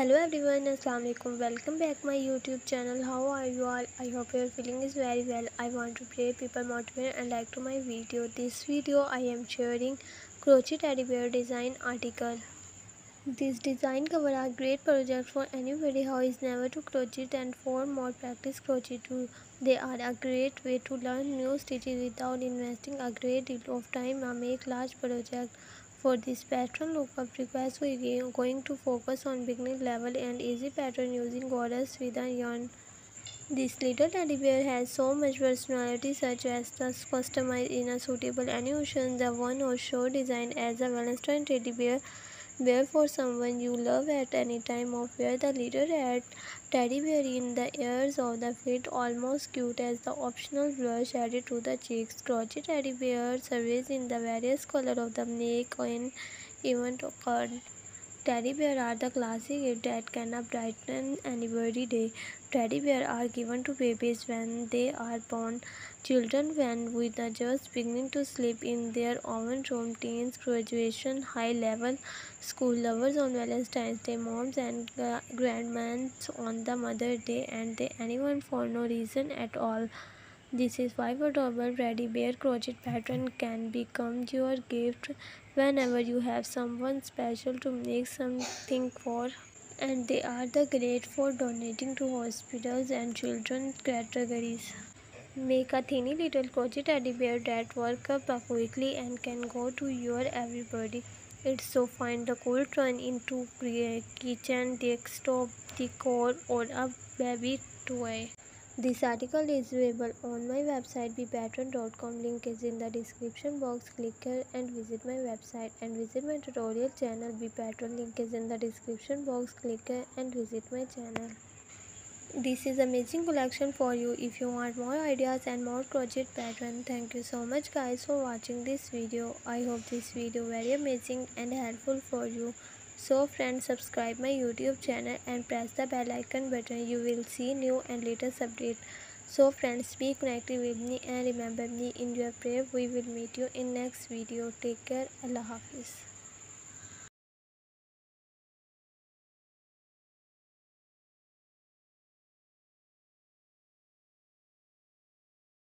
hello everyone assalamu alaikum welcome back my youtube channel. How are you all? I hope your feeling is very well. I want to pray people motivate and like to my video. This video i am sharing crochet teddy bear design article. This design cover a great project for anybody who is never to crochet and for more practice crochet too. They are a great way to learn new stitches without investing a great deal of time or make large project for this pattern lookup request, we are going to focus on beginning level and easy pattern using Goddess with a yarn. This little teddy bear has so much personality such as the customized in a suitable animation, the one or show designed as a Valentine teddy bear For someone you love at any time of year. the little red teddy bear in the ears of the feet almost cute as the optional blush added to the cheeks. Crochet teddy bear service in the various color of the neck and even occurred. Teddy bear are the classic gift that can brighten anybody's day. Teddy bear are given to babies when they are born, children when with just beginning to sleep in their own room, teens, graduation, high level school lovers on Valentine's Day, moms and grandmas on the Mother's Day, and they anyone for no reason at all. This is why adorable teddy bear crochet pattern can become your gift whenever you have someone special to make something for and they are the great for donating to hospitals and children categories. Make a tiny little crochet teddy bear that work up quickly and can go to your everybody. It's so find the cool turn into kitchen, desktop, decor or a baby toy. This article is available on my website bepattern.com. Link is in the description box. Click here and visit my website and visit my tutorial channel Bepattern. Link is in the description box. Click here and visit my channel. This is amazing collection for you if you want more ideas and more crochet pattern. Thank you so much guys for watching this video. I hope this video very amazing and helpful for you. So friends subscribe my YouTube channel and press the bell icon button. You will see new and latest update. So friends be connected with me and remember me in your prayer. We will meet you in next video. Take care. Allah Hafiz.